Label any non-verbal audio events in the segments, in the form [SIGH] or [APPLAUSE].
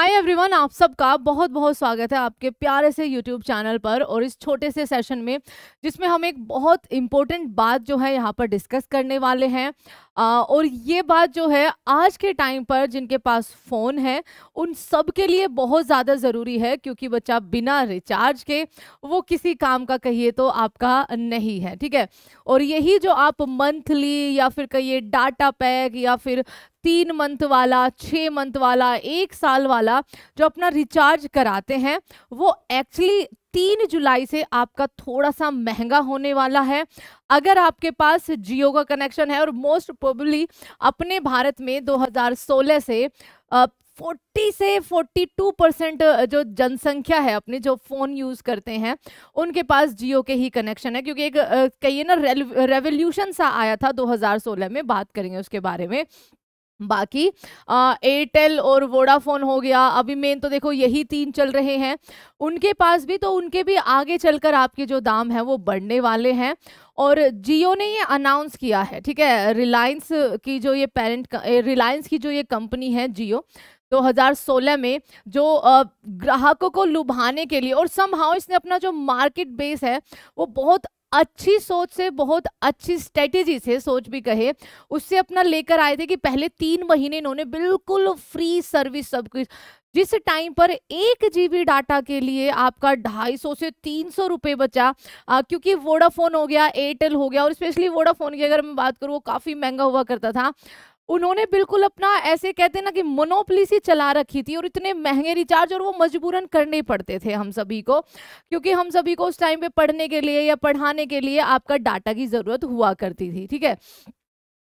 Hi everyone आप सबका बहुत बहुत स्वागत है आपके प्यारे से यूट्यूब चैनल पर और इस छोटे से सेशन में, जिसमें हम एक बहुत इम्पोर्टेंट बात जो है यहाँ पर डिस्कस करने वाले हैं। और ये बात जो है आज के टाइम पर जिनके पास फ़ोन है, उन सब के लिए बहुत ज़्यादा ज़रूरी है, क्योंकि बच्चा बिना रिचार्ज के वो किसी काम का कहिए तो आपका नहीं है, ठीक है? और यही जो आप मंथली या फिर कहिए डाटा पैक या फिर तीन मंथ वाला छः मंथ वाला, एक साल वाला जो अपना रिचार्ज कराते हैं, वो एक्चुअली तीन जुलाई से आपका थोड़ा सा महँगा होने वाला है। अगर आपके पास जियो का कनेक्शन है और मोस्ट प्रोबली अपने भारत में 2016 से फोर्टी से फोर्टी टू परसेंट जो जनसंख्या है, अपने जो फ़ोन यूज़ करते हैं, उनके पास जियो के ही कनेक्शन है। क्योंकि एक कहिए ना रेवोल्यूशन सा आया था 2016 में, बात करेंगे उसके बारे में। बाकी एयरटेल और वोडाफोन हो गया। अभी मेन तो देखो यही तीन चल रहे हैं। उनके पास भी तो उनके भी आगे चलकर आपके जो दाम है वो बढ़ने वाले हैं। और जियो ने ये अनाउंस किया है, ठीक है? रिलायंस की जो ये पेरेंट रिलायंस की जो ये कंपनी है जियो 2016 में, जो ग्राहकों को लुभाने के लिए और समहाउ इसने अपना जो मार्केट बेस है, वो बहुत अच्छी सोच से बहुत अच्छी स्ट्रेटेजी से सोच भी कहे। उससे अपना लेकर आए थे कि पहले तीन महीने इन्होंने बिल्कुल फ्री सर्विस सब कुछ। जिस टाइम पर एक जीबी डाटा के लिए आपका ढाई सौ से तीन सौ रुपये बचा आ, क्योंकि वोडाफोन हो गया एयरटेल हो गया और स्पेशली वोडाफोन की अगर मैं बात करूँ वो काफ़ी महँगा हुआ करता था। उन्होंने बिल्कुल अपना ऐसे कहते ना कि मोनोपली सी चला रखी थी और इतने महँगे रिचार्ज और वो मजबूरन करने पड़ते थे हम सभी को। क्योंकि हम सभी को उस टाइम पे पढ़ने के लिए या पढ़ाने के लिए आपका डाटा की ज़रूरत हुआ करती थी ठीक है?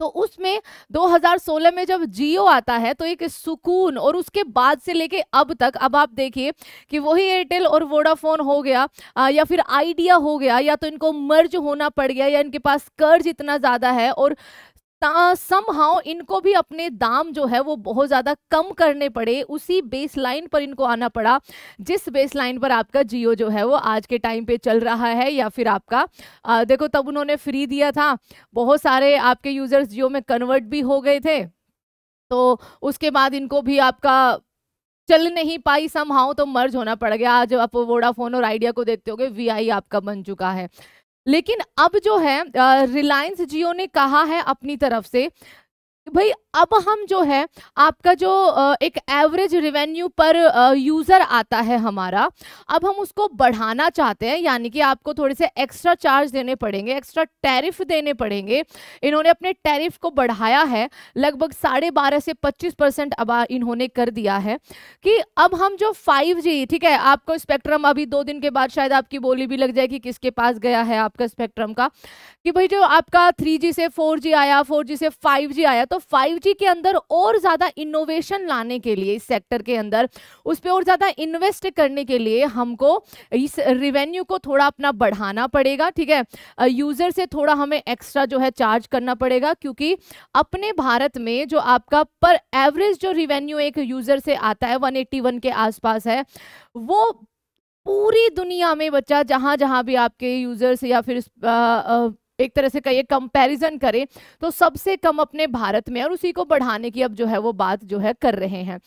तो उसमें 2016 में जब जियो आता है तो एक सुकून और उसके बाद से लेके अब तक अब आप देखिए कि वही एयरटेल और वोडाफोन हो गया आ, या फिर आइडिया हो गया या तो इनको मर्ज होना पड़ गया या इनके पास कर्ज इतना ज़्यादा है और समहाउ इनको भी अपने दाम जो है वो बहुत ज़्यादा कम करने पड़े। उसी बेस लाइन पर इनको आना पड़ा जिस बेस लाइन पर आपका जियो जो है वो आज के टाइम पे चल रहा है या फिर आपका आ, देखो तब उन्होंने फ्री दिया था। बहुत सारे आपके यूज़र्स जियो में कन्वर्ट भी हो गए थे तो उसके बाद इनको भी आपका चल नहीं पाई सम हाउ तो मर्ज होना पड़ गया। आज आप वोडाफोन और आइडिया को देखते हो वी आपका बन चुका है। लेकिन अब जो है रिलायंस जियो ने कहा है अपनी तरफ़ से भाई, अब हम जो है, आपका जो एक एवरेज रिवेन्यू पर यूज़र आता है हमारा, अब हम उसको बढ़ाना चाहते हैं, यानी कि आपको थोड़े से एक्स्ट्रा चार्ज देने पड़ेंगे एक्स्ट्रा टैरिफ देने पड़ेंगे। इन्होंने अपने टैरिफ को बढ़ाया है, लगभग साढ़े बारह से पच्चीस परसेंट अब इन्होंने कर दिया है, कि अब हम जो फाइव जी ठीक है, आपको स्पेक्ट्रम अभी दो दिन के बाद शायद आपकी बोली भी लग जाएगी किसके पास गया है आपका स्पेक्ट्रम का, कि भाई जो आपका थ्री से फोर आया फोर से फाइव आया तो फाइव के अंदर और ज़्यादा इनोवेशन लाने के लिए, इस सेक्टर के अंदर, उस पर और ज़्यादा इन्वेस्ट करने के लिए हमको इस रिवेन्यू को थोड़ा अपना बढ़ाना पड़ेगा, ठीक है? यूज़र से थोड़ा हमें एक्स्ट्रा जो है चार्ज करना पड़ेगा, क्योंकि अपने भारत में जो आपका पर एवरेज जो रिवेन्यू एक यूज़र से आता है 181 के आसपास है, वो पूरी दुनिया में बच्चा जहाँ जहाँ भी आपके यूज़र्स या फिर एक तरह से कहिए कंपैरिजन करें तो सबसे कम अपने भारत में और उसी को बढ़ाने की अब जो है वो बात जो है कर रहे हैं।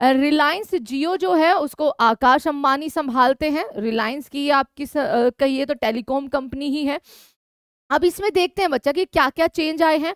रिलायंस जियो जो है, उसको आकाश अंबानी संभालते हैं। रिलायंस की आपकी कहिए तो टेलीकॉम कंपनी ही है। अब इसमें देखते हैं बच्चा कि क्या क्या चेंज आए हैं।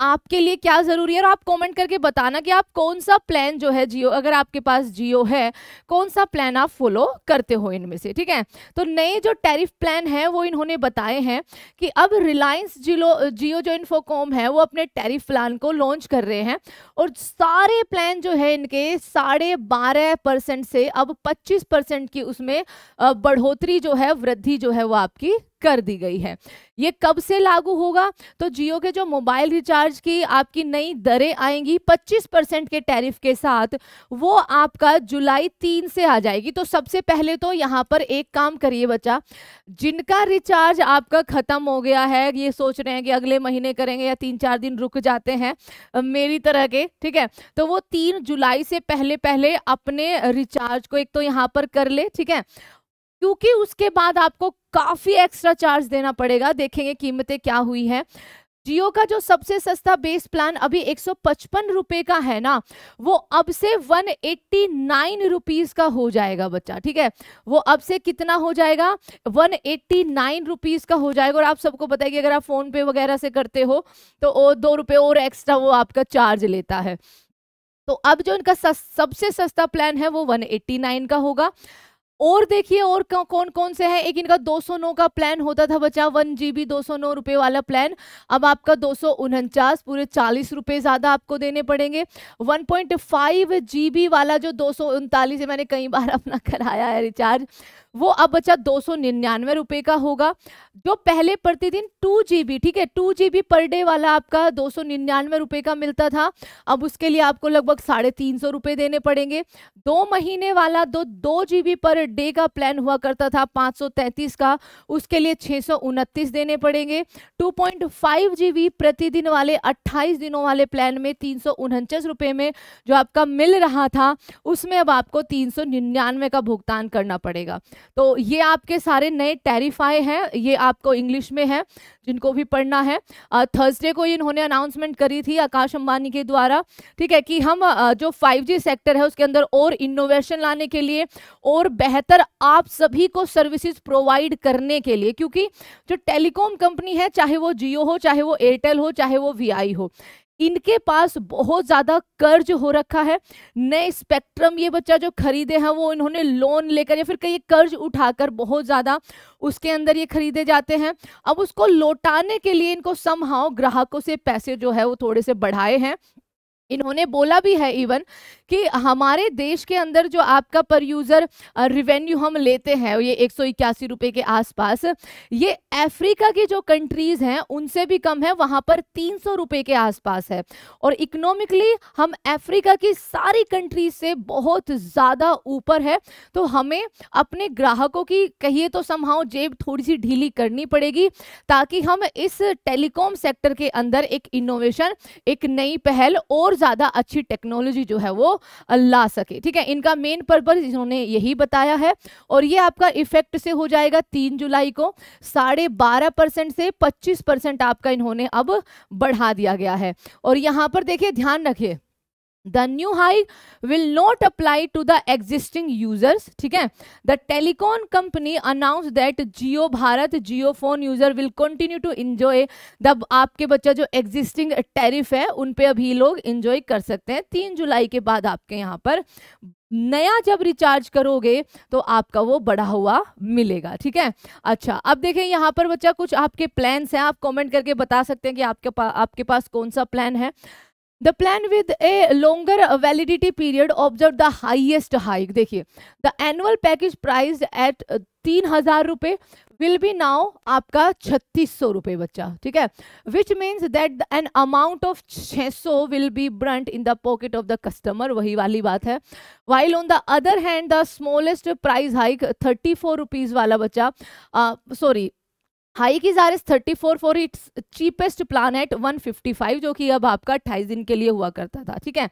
आपके लिए क्या ज़रूरी है? और आप कमेंट करके बताना कि आप कौन सा प्लान जो है जियो, अगर आपके पास जियो है कौन सा प्लान आप फॉलो करते हो इनमें से, ठीक है? तो नए जो टैरिफ प्लान है, वो इन्होंने बताए हैं कि अब रिलायंस जियो जियो जो इन्फोकॉम है, वो अपने टैरिफ प्लान को लॉन्च कर रहे हैं और सारे प्लान जो है इनके साढ़े बारह परसेंट से अब पच्चीस परसेंट की उसमें बढ़ोतरी जो है, वृद्धि जो है वो आपकी कर दी गई है। ये कब से लागू होगा? तो जियो के जो मोबाइल रिचार्ज की आपकी नई दरें आएँगी 25 परसेंट के टैरिफ के साथ, वो आपका जुलाई तीन से आ जाएगी। तो सबसे पहले तो यहाँ पर एक काम करिए बच्चा, जिनका रिचार्ज आपका खत्म हो गया है, ये सोच रहे हैं कि अगले महीने करेंगे या तीन चार दिन रुक जाते हैं, मेरी तरह के, ठीक है? तो वो तीन जुलाई से पहले पहले अपने रिचार्ज को एक तो यहाँ पर कर ले, ठीक है? क्योंकि उसके बाद आपको काफ़ी एक्स्ट्रा चार्ज देना पड़ेगा। देखेंगे कीमतें क्या हुई है। जियो का जो सबसे सस्ता बेस प्लान अभी एक सौ पचपन रुपए का है ना, वो अब से वन एट्टी का हो जाएगा बच्चा, ठीक है? वो अब से कितना हो जाएगा? वन एट्टी नाइन रुपीज़ का हो जाएगा। और आप सबको कि अगर आप फ़ोन पे वगैरह से करते हो तो वो दो रुपए और एक्स्ट्रा वो आपका चार्ज लेता है। तो अब जो इनका सबसे सस्ता प्लान है, वो 189 का होगा। और देखिए, और कौन कौन से हैं? एक इनका दो सौ नौ का प्लान होता था बचा वन जी बी दो सौ नौ रुपए वाला प्लान अब आपका दो सौ उनचास, पूरे चालीस रुपये ज़्यादा आपको देने पड़ेंगे। वन पॉइंट वाला जो दो सौ उनतालीस मैंने कई बार अपना [LAUGHS] कराया है रिचार्ज वो अब बचा दो सौ निन्यानवे रुपए का होगा। जो पहले प्रतिदिन टू जीबी, ठीक है, टू जीबी पर डे वाला आपका दो सौ निन्यानवे रुपए का मिलता था। अब उसके लिए आपको लगभग साढ़े तीन सौ रुपए देने पड़ेंगे। दो महीने वाला दो दो जीबी पर डे का प्लान हुआ करता था पाँच सौ तैतीस का। उसके लिए छः सौ उनतीस देने पड़ेंगे। टू पॉइंट फाइव जीबी प्रतिदिन वाले, अट्ठाईस दिनों वाले प्लान में तीन सौ उनचास रुपये में जो आपका मिल रहा था, उसमें अब आपको तीन सौ निन्यानवे का भुगतान करना पड़ेगा। तो ये आपके सारे नए टैरिफाई हैं, ये आपको इंग्लिश में है, जिनको भी पढ़ना है। थर्सडे को इन्होंने अनाउंसमेंट करी थी आकाश अंबानी के द्वारा, ठीक है, कि हम जो 5G सेक्टर है, उसके अंदर और इनोवेशन लाने के लिए और बेहतर आप सभी को सर्विसेज़ प्रोवाइड करने के लिए, क्योंकि जो टेलीकॉम कंपनी है, चाहे वो जियो हो, चाहे वो एयरटेल हो, चाहे वो वी हो इनके पास बहुत ज़्यादा कर्ज हो रखा है। नए स्पेक्ट्रम ये बच्चा जो खरीदे हैं, वो इन्होंने लोन लेकर या फिर कई कर्ज उठाकर बहुत ज़्यादा उसके अंदर ये खरीदे जाते हैं। अब उसको लौटाने के लिए इनको समहाव ग्राहकों से पैसे जो है वो थोड़े से बढ़ाए हैं। इन्होंने बोला भी है इवन कि हमारे देश के अंदर जो आपका पर यूज़र रिवेन्यू हम लेते हैं, ये एक सौ रुपए के आसपास, ये अफ्रीका की जो कंट्रीज़ हैं, उनसे भी कम है, वहाँ पर तीन सौ रुपए के आसपास है। और इकोनॉमिकली हम अफ्रीका की सारी कंट्रीज़ से बहुत ज़्यादा ऊपर है तो हमें अपने ग्राहकों की, कहिए तो समहाउ जेब थोड़ी सी ढीली करनी पड़ेगी, ताकि हम इस टेलीकॉम सेक्टर के अंदर एक इनोवेशन एक नई पहल और ज़्यादा अच्छी टेक्नोलॉजी जो है वो ला सके। ठीक है, इनका मेन पर्पज इन्होंने यही बताया है और ये आपका इफ़ेक्ट से हो जाएगा तीन जुलाई को। साढ़े बारह परसेंट से पच्चीस परसेंट आपका इन्होंने अब बढ़ा दिया गया है। और यहाँ पर देखिए, ध्यान रखिए the new high will not apply to the existing users ठीक है? The telecom company announce that Jio Bharat Jio phone user will continue to enjoy the आपके बच्चा जो एग्जिस्टिंग टेरिफ है, उन पर अभी लोग इंजॉय कर सकते हैं। तीन जुलाई के बाद आपके यहाँ पर नया जब रिचार्ज करोगे तो आपका वो बढ़ा हुआ मिलेगा, ठीक है? अच्छा अब देखें यहाँ पर बच्चा कुछ आपके प्लान्स हैं, आप कमेंट करके बता सकते हैं कि आपके पास आपके पास कौन सा प्लान है। The plan with a longer validity period observe the highest hike देखिए the annual package price at तीन हज़ार रुपए विल बी नाउ आपका छत्तीस सौ रुपए बच्चा, ठीक है? Which means that an amount of छह सौ will be brunt in the pocket of the customer वही वाली बात है। While on the other hand the smallest price hike thirty four rupees वाला बच्चा सॉरी हाई की जारिस thirty four for its cheapest plan at one fifty five जो कि अब आपका अट्ठाईस दिन के लिए हुआ करता था, ठीक है?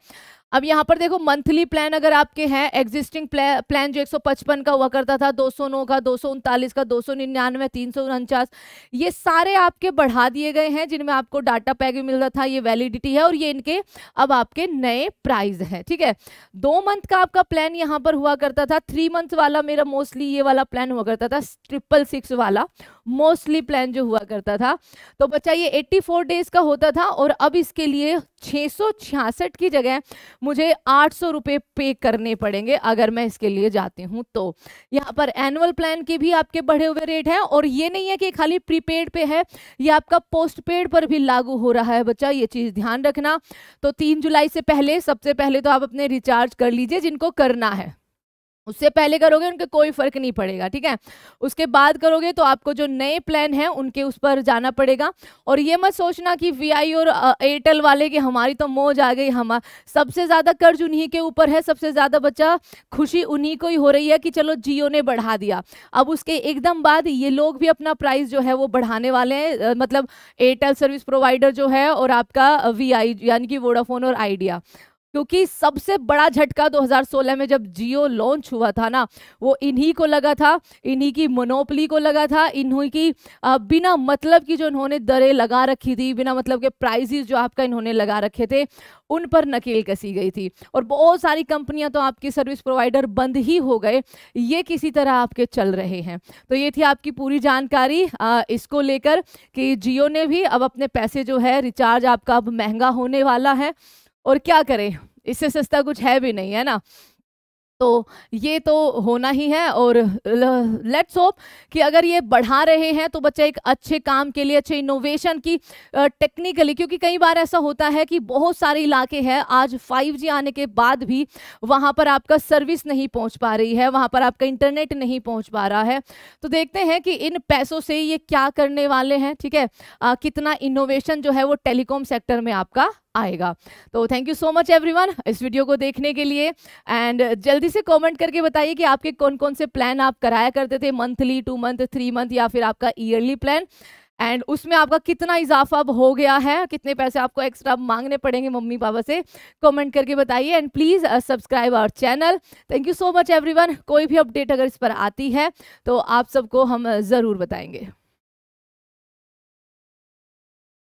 अब यहाँ पर देखो मंथली प्लान अगर आपके हैं एग्जिस्टिंग प्लान जो 155 का हुआ करता था 209 का, दो सौ उनतालीस का, दो सौ निन्यानवे, तीन सौ उनचास, ये सारे आपके बढ़ा दिए गए हैं, जिनमें आपको डाटा पैक भी मिल रहा था, ये वैलिडिटी है और ये इनके अब आपके नए प्राइस हैं, ठीक है? दो मंथ का आपका प्लान यहाँ पर हुआ करता था थ्री मंथ वाला मेरा मोस्टली ये वाला प्लान हुआ करता था ट्रिपल सिक्स वाला मोस्टली प्लान जो हुआ करता था। तो बच्चा, ये 84 डेज़ का होता था और अब इसके लिए छह सौ छियासठ की जगह मुझे आठ सौ रुपये पे करने पड़ेंगे अगर मैं इसके लिए जाती हूँ तो। यहाँ पर एनुअल प्लान के भी आपके बढ़े हुए रेट हैं और ये नहीं है कि खाली प्रीपेड पे है, ये आपका पोस्ट पेड पर भी लागू हो रहा है बच्चा, ये चीज़ ध्यान रखना। तो तीन जुलाई से पहले, सबसे पहले तो आप अपने रिचार्ज कर लीजिए जिनको करना है। उससे पहले करोगे, उनके कोई फ़र्क नहीं पड़ेगा, ठीक है? उसके बाद करोगे तो आपको जो नए प्लान है, उनके उस पर जाना पड़ेगा। और ये मत सोचना कि वीआई और एयरटेल वाले की हमारी तो मौज आ गई, हम सबसे ज़्यादा कर्ज उन्हीं के ऊपर है, सबसे ज़्यादा बच्चा खुशी उन्हीं को ही हो रही है कि चलो जियो ने बढ़ा दिया। अब उसके एकदम बाद ये लोग भी अपना प्राइस जो है, वो बढ़ाने वाले हैं मतलब एयरटेल सर्विस प्रोवाइडर जो है और आपका वीआई यानी कि वोडाफोन और आइडिया क्योंकि सबसे बड़ा झटका 2016 में जब जियो लॉन्च हुआ था ना वो इन्हीं को लगा था इन्हीं की मोनोपली को लगा था इन्हीं की बिना मतलब की जो इन्होंने दरें लगा रखी थी बिना मतलब के प्राइजेस जो आपका इन्होंने लगा रखे थे उन पर नकेल कसी गई थी। और बहुत सारी कंपनियाँ तो आपकी सर्विस प्रोवाइडर बंद ही हो गए ये किसी तरह आपके चल रहे हैं। तो ये थी आपकी पूरी जानकारी आ, इसको लेकर कि जियो ने भी अब अपने पैसे जो है रिचार्ज आपका अब महँगा होने वाला है। और क्या करें? इससे सस्ता कुछ है भी नहीं है ना? तो ये तो होना ही है और लेट्स होप कि अगर ये बढ़ा रहे हैं तो बच्चा एक अच्छे काम के लिए अच्छे इनोवेशन की टेक्निकली क्योंकि कई बार ऐसा होता है कि बहुत सारे इलाके हैं आज 5G आने के बाद भी वहाँ पर आपका सर्विस नहीं पहुँच पा रही है वहाँ पर आपका इंटरनेट नहीं पहुँच पा रहा है। तो देखते हैं कि इन पैसों से ये क्या करने वाले हैं ठीक है? आ, कितना इनोवेशन जो है वो टेलीकॉम सेक्टर में आपका आएगा। तो thank you so much everyone इस वीडियो को देखने के लिए। एंड जल्दी से कमेंट करके बताइए कि आपके कौन कौन से प्लान आप कराया करते थे monthly two month three month या फिर आपका ईयरली प्लान एंड उसमें आपका कितना इजाफा अब हो गया है, कितने पैसे आपको एक्स्ट्रा मांगने पड़ेंगे मम्मी पापा से कमेंट करके बताइए। And please subscribe our channel thank you so much everyone कोई भी अपडेट अगर इस पर आती है तो आप सबको हम ज़रूर बताएँगे।